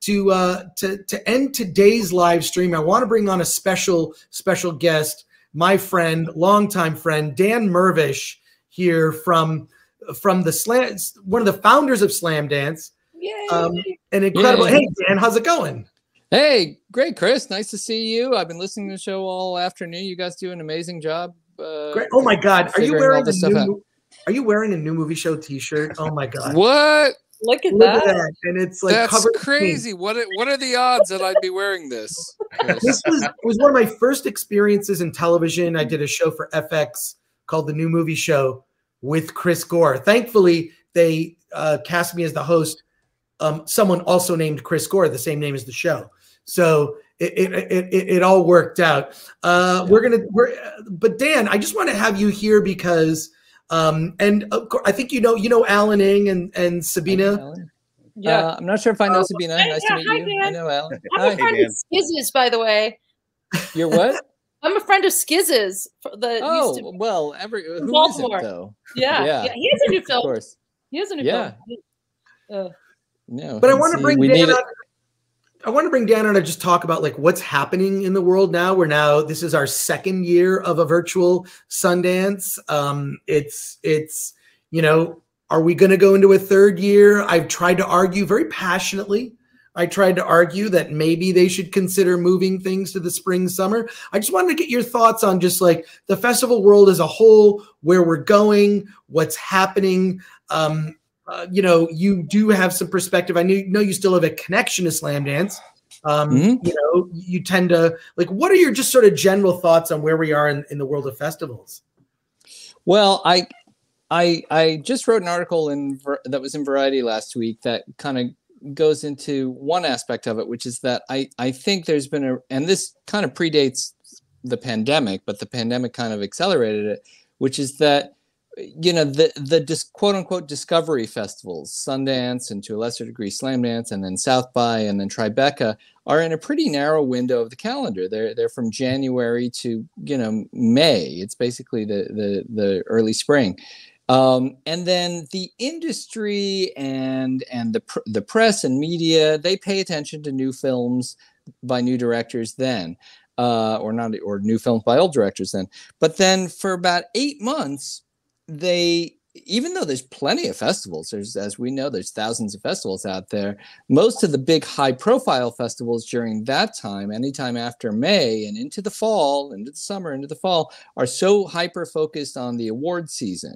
to uh, to to end today's live stream, I want to bring on a special special guest, my friend, longtime friend Dan Mirvish here from from the slam, one of the founders of Slamdance. Yay. Um, an incredible. Yay. Hey Dan, how's it going? Hey, great, Chris. Nice to see you. I've been listening to the show all afternoon. You guys do an amazing job. Uh, Great. Oh my God, are you figuring all wearing a this stuff out. new? Are you wearing a new movie show T-shirt? Oh my God. What? Look at Look that. at that, and it's like That's covered crazy. What? Are, what are the odds that I'd be wearing this? This was was one of my first experiences in television. I did a show for FX called The New Movie Show with Chris Gore. Thankfully, they uh, cast me as the host. Um, someone also named Chris Gore, the same name as the show. So it it it, it, it all worked out. Uh, We're gonna we're but Dan, I just want to have you here because um, and of course, I think you know you know Alan Ng and and Sabina. Yeah. Uh, I'm not sure if I know Oh. Sabina. Hey, Nice yeah, to meet hi, you. I know Alan. I'm a Hi. friend of Skizz's, by the way. You're what? I'm a friend of Skizz's. f- The used Oh, to, well, every who isn't Baltimore. though? yeah, yeah, yeah, He has a new film. Of course. He has a new Yeah. film. Uh, No. But I want to bring we Dan need on. I want to bring Dan on to just talk about like what's happening in the world now. We're now this is our second year of a virtual Sundance. Um, it's it's you know, are we going to go into a third year? I've tried to argue very passionately. I tried to argue that maybe they should consider moving things to the spring summer. I just wanted to get your thoughts on just like the festival world as a whole, where we're going, what's happening. Um, uh, you know, you do have some perspective. I knew, know you still have a connection to Slam Dance. Um, Mhm. You know, you tend to like. What are your just sort of general thoughts on where we are in, in the world of festivals? Well, I, I, I just wrote an article in that was in Variety last week that kind of goes into one aspect of it, which is that I, I think there's been a, and this kind of predates the pandemic, but the pandemic kind of accelerated it, which is that, you know, the the dis, quote unquote discovery festivals, Sundance, and to a lesser degree Slamdance, and then South by, and then Tribeca, are in a pretty narrow window of the calendar. They're they're from January to you know May. It's basically the the the early spring. Um, and then the industry and and the pr- the press and media they pay attention to new films by new directors then, uh, or not or new films by old directors then. But then for about eight months, they even though there's plenty of festivals, there's as we know there's thousands of festivals out there. Most of the big high profile festivals during that time, anytime after May and into the fall, into the summer, into the fall, are so hyper focused on the award season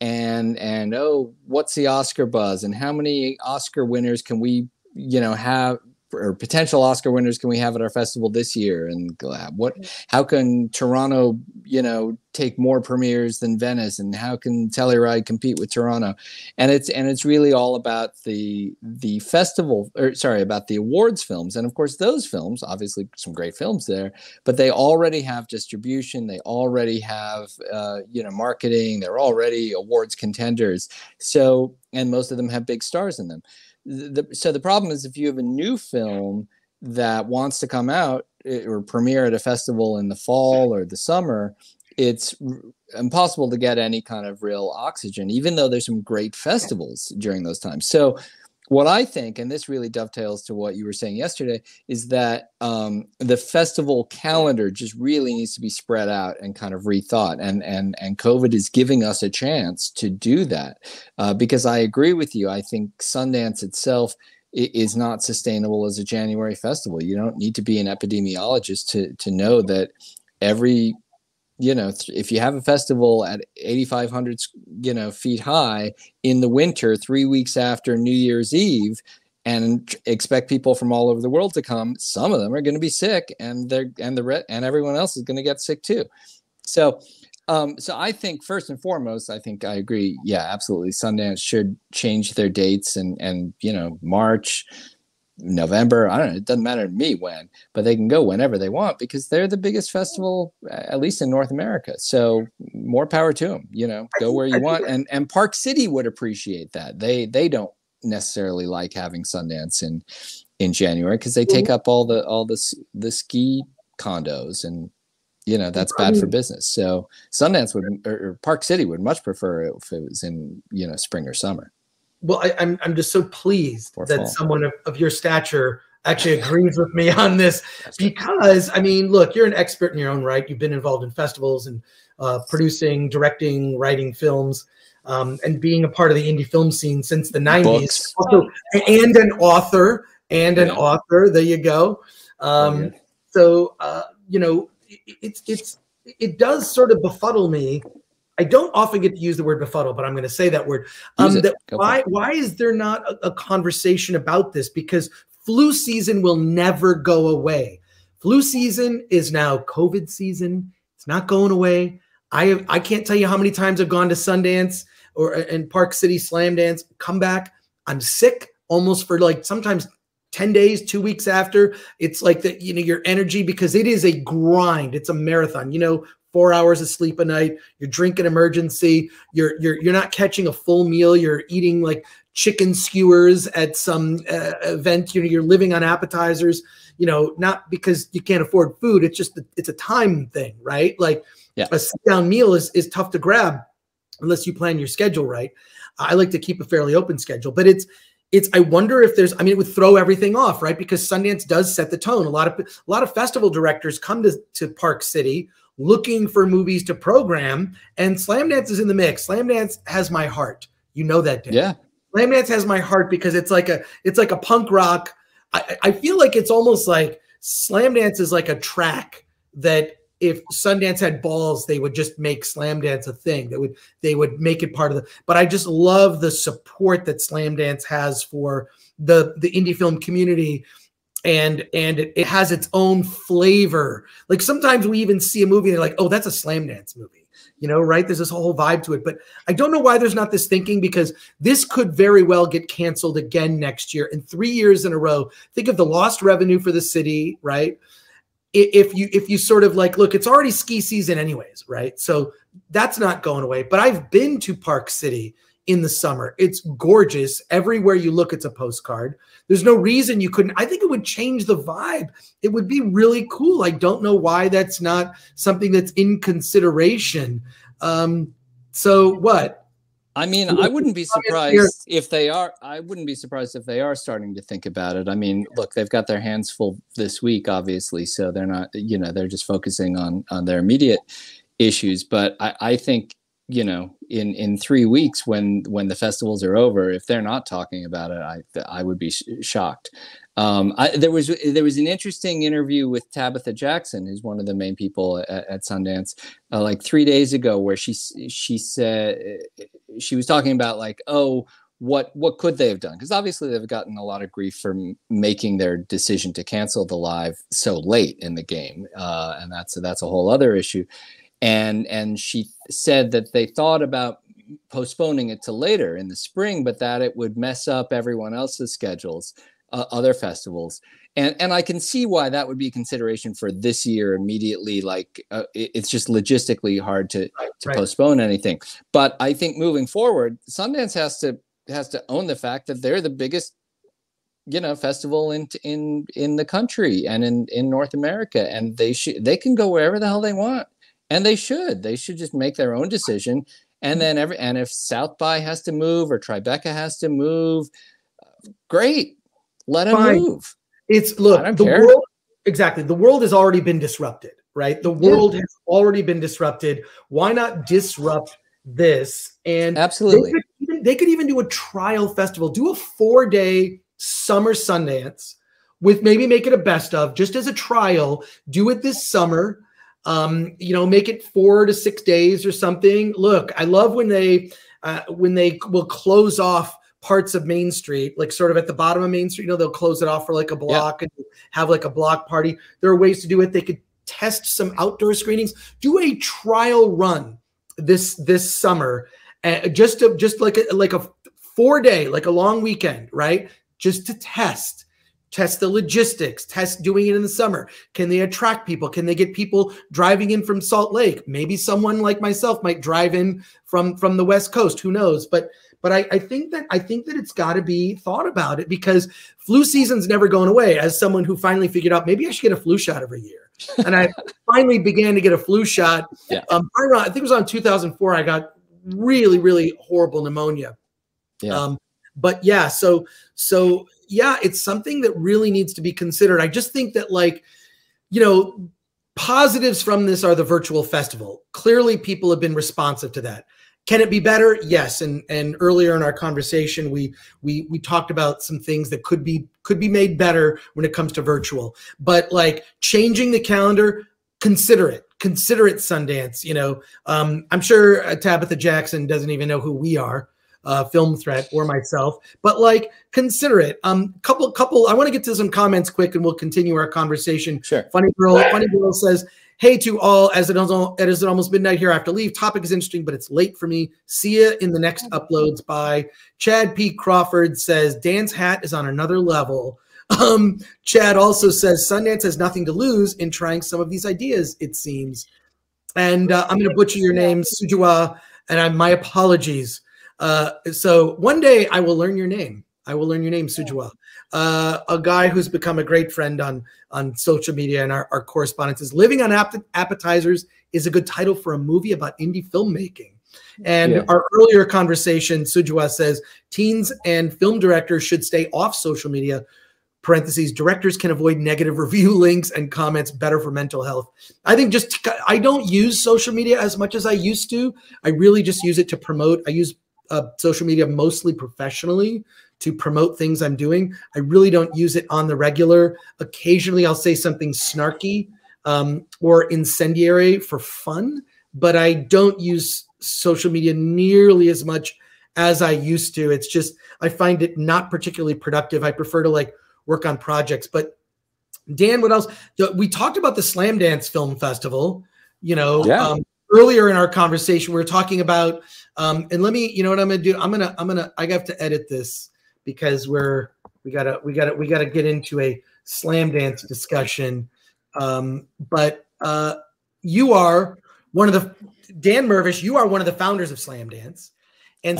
and and oh what's the oscar buzz and how many oscar winners can we you know have or potential oscar winners can we have at our festival this year? And what how can toronto you know take more premieres than venice? And how can telluride compete with toronto? And it's and it's really all about the the festival or sorry about the awards films. And of course those films obviously some great films there but they already have distribution. They already have uh, you know marketing. They're already awards contenders. So and most of them have big stars in them the, so the problem is if you have a new film that wants to come out eh, or premiere at a festival in the fall or the summer it's impossible to get any kind of real oxygen even though there's some great festivals during those times. So what I think, and this really dovetails to what you were saying yesterday, is that um, the festival calendar just really needs to be spread out and kind of rethought. And and and COVID is giving us a chance to do that uh, because I agree with you. I think Sundance itself is not sustainable as a January festival. You don't need to be an epidemiologist to to know that every you know if you have a festival at 8500 you know feet high in the winter 3 weeks after New Year's Eve and expect people from all over the world to come some of them are going to be sick and they're and the re- and everyone else is going to get sick too. So um so i think first and foremost i think i agree yeah absolutely sundance should change their dates and and you know march november i don't know it doesn't matter to me when but they can go whenever they want because they're the biggest festival at least in north america. So more power to them you know go where you want. And and park city would appreciate that. They they don't necessarily like having sundance in in january because they mm-hmm. take up all the all the the ski condos and you know that's bad for business. So sundance would or, or park city would much prefer if it was in you know spring or summer Well, I, I'm I'm just so pleased Or that fall. someone of, of your stature actually agrees with me on this because I mean, look, you're an expert in your own right. You've been involved in festivals and uh, producing, directing, writing films, um, and being a part of the indie film scene since the '90s. Books. Also, and an author, and an Yeah. author. There you go. Um, good. so uh, you know, it, it's it's it does sort of befuddle me. I don't often get to use the word befuddle, but I'm going to say that word. Um, that why why is there not a, a conversation about this? Because flu season will never go away. Flu season is now COVID season. It's not going away. I have, I can't tell you how many times I've gone to Sundance or in Park City Slam Dance. Come back, I'm sick almost for like sometimes 10 days, two weeks after. It's like that, you know, your energy because it is a grind. It's a marathon. You know, four hours of sleep a night. You're drinking Emergen-C. You're you're you're not catching a full meal. You're eating like chicken skewers at some uh, event. You know, you're living on appetizers. You know, not because you can't afford food. It's just it's a time thing, right? Like Yeah. a sit down meal is is tough to grab unless you plan your schedule right. I like to keep a fairly open schedule, but it's it's I wonder if there's I mean it would throw everything off, right? Because Sundance does set the tone. A lot of a lot of festival directors come to, to Park City looking for movies to program, and Slam Dance is in the mix. Slam Dance has my heart. You know that, Dan. Yeah. Slam Dance has my heart because it's like a it's like a punk rock. I, I feel like it's almost like Slam Dance is like a track that if Sundance had balls, they would just make Slam Dance a thing. That would they would make it part of the. But I just love the support that Slam Dance has for the the indie film community, and and it, has its own flavor. Like sometimes we even see a movie and they're like, oh, that's a Slam Dance movie, you know, right? There's this whole vibe to it. But I don't know why there's not this thinking because this could very well get canceled again next year and three years in a row. Think of the lost revenue for the city, right? If you if you sort of like look, it's already ski season anyways, right? So that's not going away. But I've been to Park City in the summer. It's gorgeous. Everywhere you look, it's a postcard. There's no reason you couldn't. I think it would change the vibe. It would be really cool. I don't know why that's not something that's in consideration. Um, so what? I mean, I wouldn't be surprised if they are. I wouldn't be surprised if they are starting to think about it. I mean, look, they've got their hands full this week, obviously, so they're not. You know, they're just focusing on on their immediate issues. But I, I think you know, in in three weeks when when the festivals are over, if they're not talking about it, I I would be sh- shocked. Um, I, there was there was an interesting interview with Tabitha Jackson, who's one of the main people at, at Sundance, uh, like three days ago, where she she said she was talking about like, oh, what what could they have done? Because obviously they've gotten a lot of grief for m- making their decision to cancel the live so late in the game, uh, and that's that's a whole other issue. And and she said that they thought about postponing it to later in the spring, but that it would mess up everyone else's schedules, uh, other festivals. And, and I can see why that would be a consideration for this year immediately. Like uh, it- it's just logistically hard to to Right. postpone anything. But I think moving forward, Sundance has to has to own the fact that they're the biggest, you know, festival in in in the country and in in North America, and they should they can go wherever the hell they want, and they should they should just make their own decision. And then every and if South by has to move or Tribeca has to move, great, let them Fine. move. It's look, the care. world exactly. The world has already been disrupted, right? The world has already been disrupted. Why not disrupt this? And Absolutely. They could, even, they could even do a trial festival, do a four day summer Sundance with maybe make it a best of just as a trial. Do it this summer. Um, you know, make it four to six days or something. Look, I love when they uh, when they will close off parts of Main Street, like sort of at the bottom of Main Street. You know, they'll close it off for like a block and have like a block party. There are ways to do it. They could test some outdoor screenings. Do a trial run this this summer uh, just to just like a like a four day like a long weekend right just to test test the logistics test doing it in the summer. Can they attract people? Can they get people driving in from salt lake? Maybe someone like myself might drive in from from the west coast who knows? But but i, I think that i think that it's got to be thought about it because flu season's never going away. As someone who finally figured out maybe i should get a flu shot every year. And i finally began to get a flu shot. Yeah. um, I, think it was on 2004 i got really really horrible pneumonia. Yeah. um, but yeah so so yeah, it's something that really needs to be considered. I just think that like, you know, positives from this are the virtual festival. Clearly, people have been responsive to that. Can it be better? Yes. And and earlier in our conversation, we we we talked about some things that could be could be made better when it comes to virtual. But like changing the calendar, consider it. Consider it Sundance. You know, um, I'm sure uh, Tabitha Jackson doesn't even know who we are uh, film threat or myself, but like consider it. Um, couple, couple. I want to get to some comments quick, and we'll continue our conversation. Sure. Funny girl, funny girl says, "Hey to all, as it is, it is almost midnight here. I have to leave. Topic is interesting, but it's late for me. See you in the next uploads." By Chad P. Crawford says, "Dan's hat is on another level." Um, Chad also says Sundance has nothing to lose in trying some of these ideas. It seems, and uh, I'm going to butcher your name, Sujawa, and I, my apologies. Uh, so one day I will learn your name. I will learn your name, Sujwa. Uh, a guy who's become a great friend on on social media and our, our correspondence is living on appetizers is a good title for a movie about indie filmmaking. And yeah. our earlier conversation, Sujwa says teens and film directors should stay off social media. Parentheses, directors can avoid negative review links and comments better for mental health. I think just I don't use social media as much as I used to. I really just use it to promote. I use uh, social media mostly professionally to promote things I'm doing. I really don't use it on the regular. Occasionally, I'll say something snarky um, or incendiary for fun, but I don't use social media nearly as much as I used to. It's just, I find it not particularly productive. I prefer to like work on projects. But Dan, what else? We talked about the Slam Dance Film Festival. You know, yeah. um, earlier in our conversation, we were talking about um, and let me, you know what I'm gonna do? I'm gonna, I'm gonna, I have to edit this because we're, we gotta, we gotta, we gotta get into a slam dance discussion. Um, but uh, you are one of the Dan Mirvish. You are one of the founders of Slamdance, and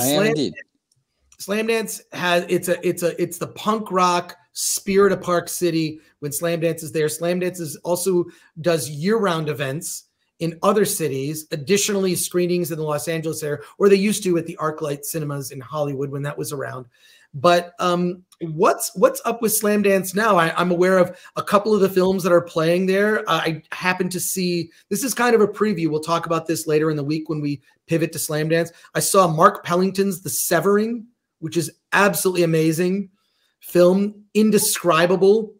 Slam, dance has it's a it's a it's the punk rock spirit of Park City. When Slam Dance is there, Slam Dance is also does year round events in other cities, additionally screenings in the Los Angeles area, or they used to at the ArcLight cinemas in Hollywood when that was around. But um, what's what's up with Slam Dance now? I, am aware of a couple of the films that are playing there. Uh, I happen to see this is kind of a preview. We'll talk about this later in the week when we pivot to Slam Dance. I saw Mark Pellington's The Severing, which is absolutely amazing film, indescribable,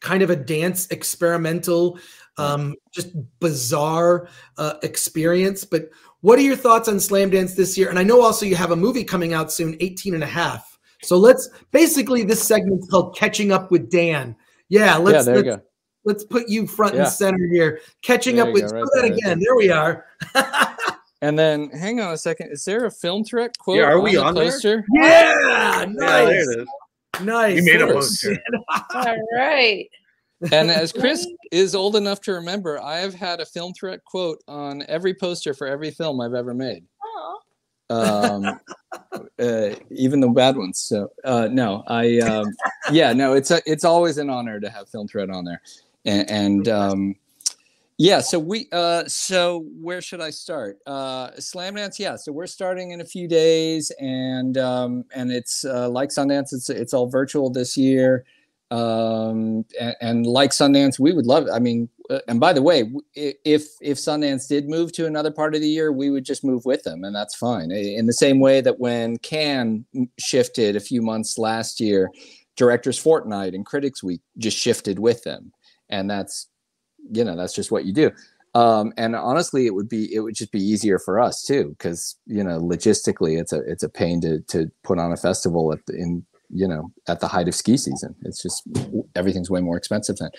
kind of a dance experimental um, just bizarre uh, experience. But what are your thoughts on Slam Dance this year? And I know also you have a movie coming out soon, 18 and a half. So let's basically this segment's called Catching Up with Dan. Yeah, let's, yeah, there let's, you go. let's put you front yeah. and center here. Catching there up with right that there, again. There. there we are. and then hang on a second. Is there a film threat quote? Yeah, are we on, on poster? There? Yeah, nice. Yeah, there it is. Nice. You made a poster. All right and as Chris is old enough to remember, I have had a film threat quote on every poster for every film I've ever made. Um, uh, even the bad ones. So uh, no, I um, yeah, no, it's a, it's always an honor to have film threat on there, and, and um, yeah. So we uh, so where should I start? Uh, Slamdance, yeah. So we're starting in a few days, and um, and it's uh, like Sundance. It's it's all virtual this year um, and, and, like Sundance, we would love. It. I mean, uh, and by the way, if if Sundance did move to another part of the year, we would just move with them, and that's fine. In the same way that when Cannes shifted a few months last year, Directors Fortnight and Critics Week just shifted with them, and that's you know that's just what you do. Um, and honestly, it would be it would just be easier for us too, because you know logistically, it's a it's a pain to to put on a festival at the, in you know at the height of ski season. It's just everything's way more expensive then.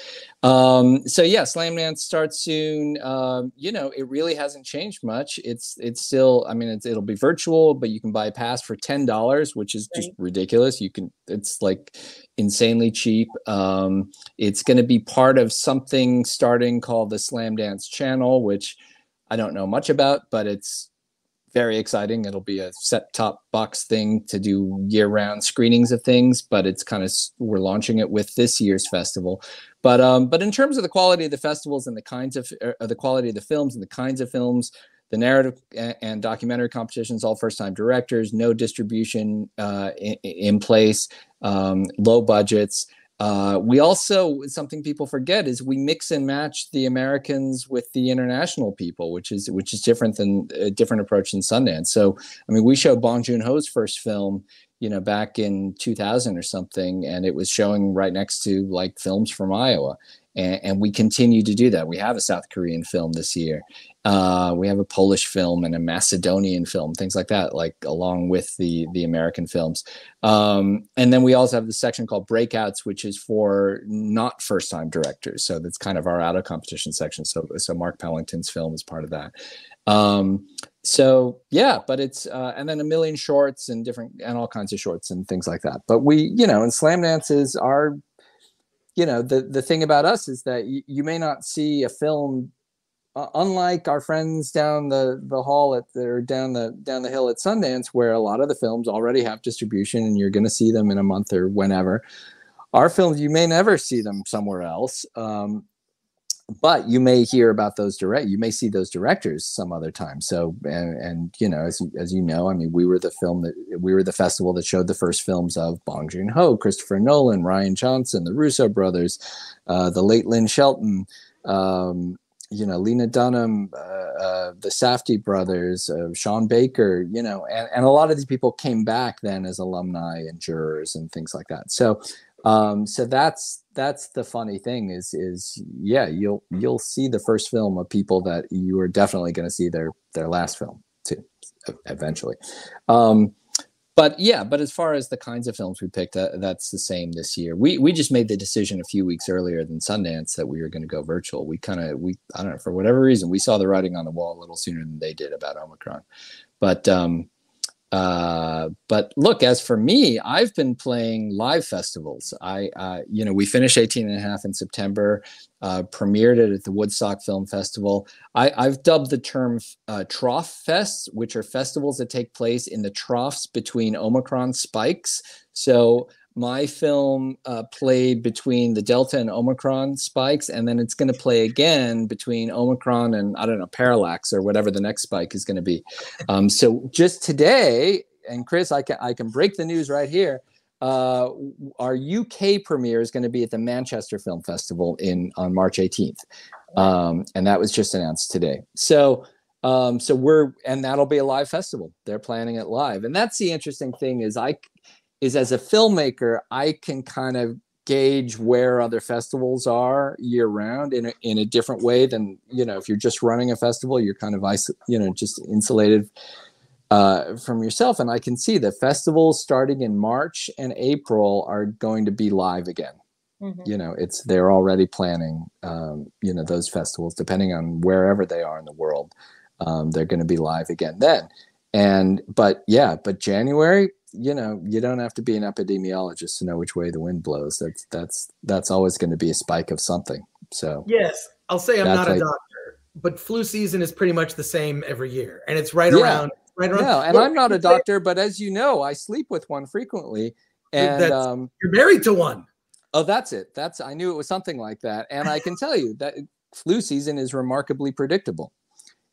Um, so yeah slam dance starts soon. Um, you know it really hasn't changed much. It's it's still i mean it's, it'll be virtual but you can buy a pass for $10 which is just ridiculous. You can it's like insanely cheap. Um, it's going to be part of something starting called the slam dance channel which i don't know much about but it's very exciting. It'll be a set top box thing to do year round screenings of things, but it's kind of we're launching it with this year's festival. But um, but in terms of the quality of the festivals and the kinds of uh, the quality of the films and the kinds of films the narrative and documentary competitions, all first time directors, no distribution uh, in, in, place, um, low budgets. Uh, we also something people forget is we mix and match the Americans with the international people, which is which is different than a different approach in Sundance. So, I mean, we showed Bong Joon Ho's first film, you know, back in 2000 or something, and it was showing right next to like films from Iowa, and, and we continue to do that. We have a South Korean film this year, uh, we have a Polish film and a Macedonian film, things like that, like along with the the American films. Um, and then we also have the section called Breakouts, which is for not first time directors. So that's kind of our out of competition section. So so Mark Pellington's film is part of that. Um, so yeah, but it's uh, and then a million shorts and different and all kinds of shorts and things like that. But we, you know, and slam dances are you know the the thing about us is that y- you may not see a film uh, unlike our friends down the the hall at or down the down the hill at Sundance, where a lot of the films already have distribution and you're going to see them in a month or whenever. Our films, you may never see them somewhere else, um, but you may hear about those direct. You may see those directors some other time. So, and, and you know, as as you know, I mean, we were the film that we were the festival that showed the first films of Bong Joon Ho, Christopher Nolan, Rian Johnson, the Russo brothers, uh, the late Lynn Shelton. Um, you know, Lena Dunham, uh, uh, the Safdie brothers, uh, Sean Baker, you know, and, and a lot of these people came back then as alumni and jurors and things like that. So, um, so that's that's the funny thing is is yeah, you'll you'll see the first film of people that you are definitely going to see their their last film too, eventually. Um, but yeah, but as far as the kinds of films we picked, uh, that's the same this year. We we just made the decision a few weeks earlier than Sundance that we were going to go virtual. We kind of we I don't know for whatever reason we saw the writing on the wall a little sooner than they did about Omicron, but um, uh, but look, as for me, I've been playing live festivals. I, uh, you know, we finished 18 and a half in September, uh, premiered it at the Woodstock Film Festival. I, have dubbed the term uh, trough fests, which are festivals that take place in the troughs between Omicron spikes. So my film uh, played between the Delta and Omicron spikes, and then it's going to play again between Omicron and I don't know parallax or whatever the next spike is going to be. Um, so just today, and Chris, I can I can break the news right here. Uh, our UK premiere is going to be at the Manchester Film Festival in on March 18th, um, and that was just announced today. So. Um, so we're and that'll be a live festival. They're planning it live, and that's the interesting thing is I is as a filmmaker, I can kind of gauge where other festivals are year round in a, in a different way than you know if you're just running a festival you're kind of you know just insulated uh, from yourself. And i can see that festivals starting in march and april are going to be live again. Mm-hmm. you know it's they're already planning um, you know those festivals depending on wherever they are in the world um, they're going to be live again then and but yeah but january you know, you don't have to be an epidemiologist to know which way the wind blows. That's that's that's always going to be a spike of something. So yes, I'll say I'm not a doctor, but flu season is pretty much the same every year, and it's right yeah. around right around. Yeah, and I'm not a doctor, but as you know, I sleep with one frequently, and um, you're married to one. Oh, that's it. That's I knew it was something like that, and I can tell you that flu season is remarkably predictable.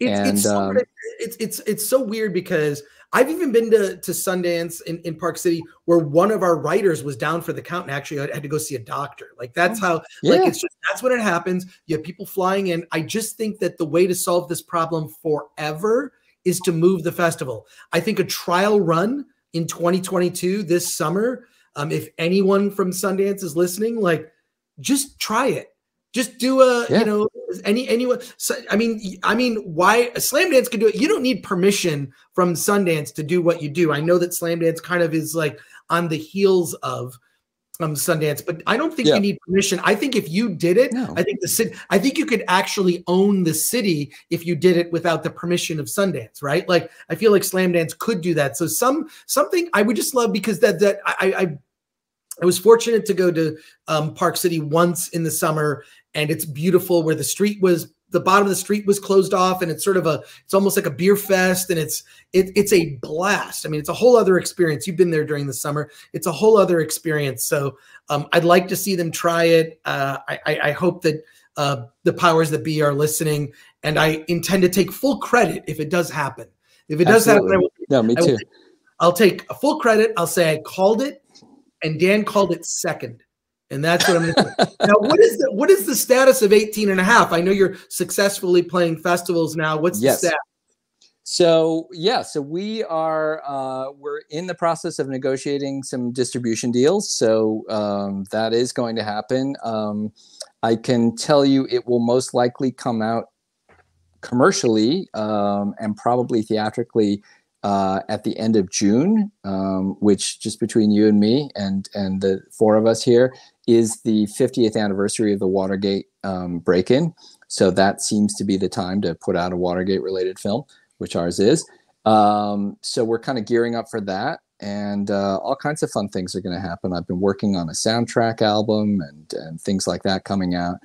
It's, and it's, so, um, it's it's it's so weird because I've even been to, to Sundance in, in Park City where one of our writers was down for the count and actually I had to go see a doctor. Like that's oh, how yeah. like it's just that's when it happens. You have people flying in. I just think that the way to solve this problem forever is to move the festival. I think a trial run in 2022 this summer. Um, if anyone from Sundance is listening, like just try it. Just do a, yeah. you know, any anyone. So, I mean, I mean, why Slam Dance can do it? You don't need permission from Sundance to do what you do. I know that Slam Dance kind of is like on the heels of um Sundance, but I don't think yeah. you need permission. I think if you did it, no. I think the city, I think you could actually own the city if you did it without the permission of Sundance, right? Like I feel like Slam Dance could do that. So some something I would just love because that that I I I was fortunate to go to um, Park City once in the summer, and it's beautiful where the street was the bottom of the street was closed off and it's sort of a it's almost like a beer fest and it's it, it's a blast i mean it's a whole other experience you've been there during the summer it's a whole other experience so um, i'd like to see them try it uh, I, I, hope that uh, the powers that be are listening, and I intend to take full credit if it does happen. If it does Absolutely. happen, I will, No, me I will too. I'll take a full credit. I'll say I called it, and Dan called it second. And that's what I'm going to now, what is the what is the status of 18 and a half? I know you're successfully playing festivals now. What's Yes. the status? So yeah, so we are uh, we're in the process of negotiating some distribution deals. So um, that is going to happen. Um, I can tell you it will most likely come out commercially um, and probably theatrically uh, at the end of June, um, which just between you and me and and the four of us here is the 50th anniversary of the Watergate um, break-in. So that seems to be the time to put out a Watergate related film, which ours is. Um, so we're kind of gearing up for that. And uh, all kinds of fun things are going to happen. I've been working on a soundtrack album and, and things like that coming out.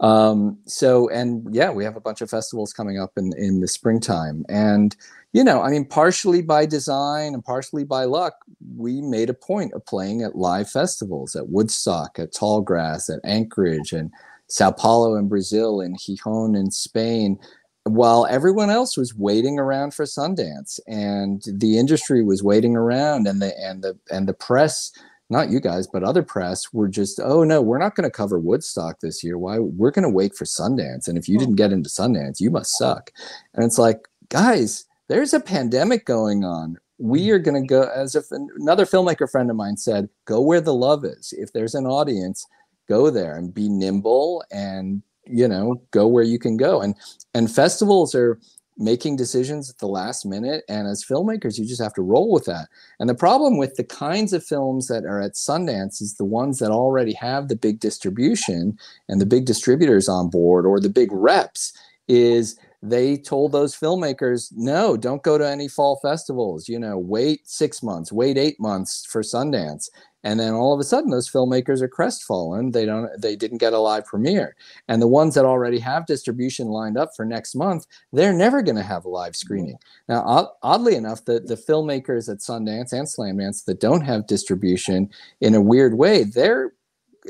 Um, so, and yeah, we have a bunch of festivals coming up in, in the springtime. And, you know, I mean, partially by design and partially by luck, we made a point of playing at live festivals at Woodstock, at Tallgrass, at Anchorage, and Sao Paulo in Brazil, and Gijón in Spain, while everyone else was waiting around for Sundance, and the industry was waiting around, and the and the and the press. Not you guys, but other press were just, oh no, we're not going to cover Woodstock this year. Why? We're going to wait for Sundance. And if you didn't get into Sundance, you must suck. And it's like, guys, there's a pandemic going on. We mm-hmm. are going to go, as if another filmmaker friend of mine said, go where the love is. If there's an audience, go there and be nimble and, you know, go where you can go. And, and festivals are making decisions at the last minute. And as filmmakers, you just have to roll with that. And the problem with the kinds of films that are at Sundance is the ones that already have the big distribution and the big distributors on board or the big reps is they told those filmmakers no don't go to any fall festivals you know wait six months wait eight months for sundance. And then all of a sudden those filmmakers are crestfallen. They don't they didn't get a live premiere. And the ones that already have distribution lined up for next month they're never going to have a live screening. Now oddly enough the, the filmmakers at sundance and slamdance that don't have distribution in a weird way they're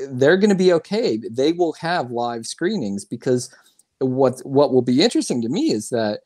they're going to be okay. They will have live screenings because what what will be interesting to me is that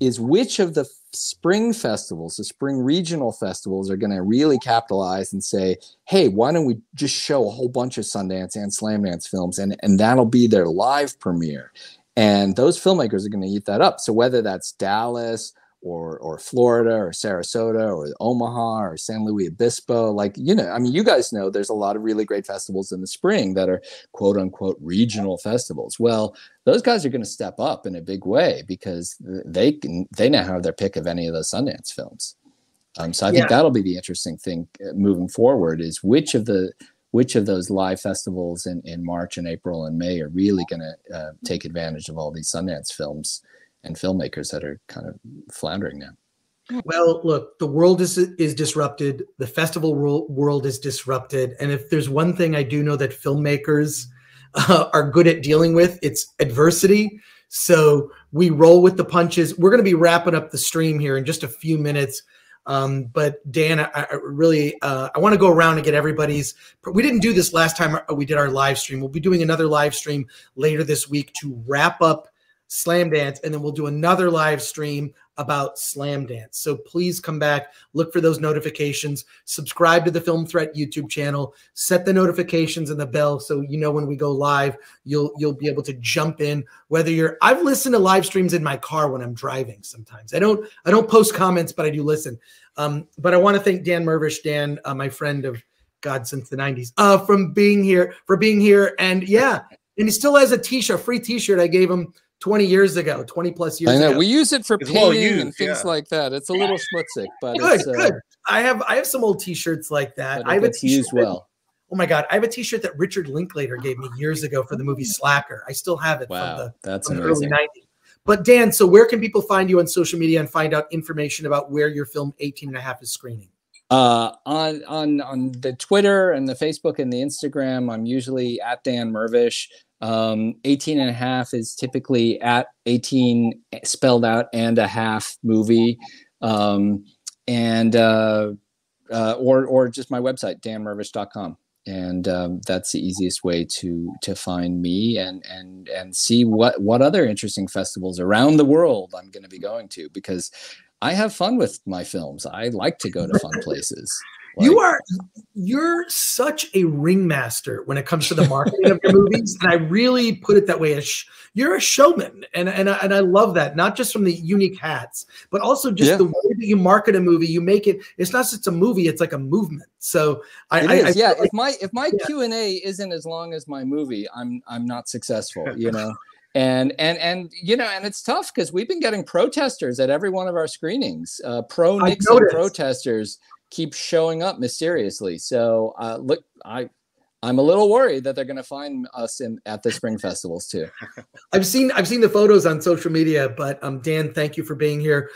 is which of the spring festivals, the spring regional festivals, are going to really capitalize and say, "Hey, why don't we just show a whole bunch of Sundance and Slamdance films, and and that'll be their live premiere." And those filmmakers are going to eat that up. So whether that's Dallas or or Florida or Sarasota or Omaha or San Luis Obispo, like you know, I mean, you guys know there's a lot of really great festivals in the spring that are quote unquote regional festivals. Well, those guys are going to step up in a big way because they can they now have their pick of any of those Sundance films. Um, so I think Yeah. that'll be the interesting thing uh, moving forward is which of the which of those live festivals in, in March and April and May are really going to uh, take advantage of all these Sundance films and filmmakers that are kind of floundering now. Well, look, the world is is disrupted. The festival world, is disrupted, and if there's one thing I do know that filmmakers uh, are good at dealing with, it's adversity. So we roll with the punches. We're going to be wrapping up the stream here in just a few minutes. Um, but Dan, I, I really uh, I want to go around and get everybody's. We didn't do this last time we did our live stream. We'll be doing another live stream later this week to wrap up Slam Dance, and then we'll do another live stream about Slam Dance. So please come back, look for those notifications, subscribe to the Film Threat YouTube channel, set the notifications and the bell so you know when we go live, you'll you'll be able to jump in. Whether you're I've listened to live streams in my car when I'm driving sometimes. I don't I don't post comments, but I do listen. Um, but I want to thank Dan Mirvish, Dan, uh, my friend of God since the 90s, uh, from being here, for being here. And yeah, and he still has a t-shirt, free t-shirt I gave him 20 years ago, 20 plus years I know ago. we use it for It's well painting and things yeah. like that. It's a little schmutzig, but good, it's, uh, good. I have I have some old t-shirts like that. I have a gets t-shirt used that- well. oh my god, I have a t-shirt that Richard Linklater gave me years ago for the movie Slacker. I still have it from Wow, the, that's from the early amazing. 90s. But Dan, so where can people find you on social media and find out information about where your film 18 and a half is screening? Uh, on on on the Twitter and the Facebook and the Instagram, I'm usually at Dan Mirvish. Um, 18 and a half is typically at 18 spelled out and a half movie. Um, and uh, uh, or or just my website, danmirvish.com. and um, that's the easiest way to to find me and and and see what what other interesting festivals around the world I'm going to be going to because I have fun with my films. I like to go to fun places. Like, you are you're such a ringmaster when it comes to the marketing of your movies, and I really put it that way. As you're a showman, and and I, and I love that. Not just from the unique hats, but also just yeah. the way that you market a movie. You make it. It's not just a movie; it's like a movement. So I, I, I yeah. Like, if my if my yeah. Q and A isn't as long as my movie, I'm I'm not successful. You know. and and and you know and it's tough because we've been getting protesters at every one of our screenings uh, pro nixon protesters keep showing up mysteriously. So uh, look, I I'm a little worried that they're going to find us in at the spring festivals too. I've seen I've seen the photos on social media, but um, Dan, thank you for being here.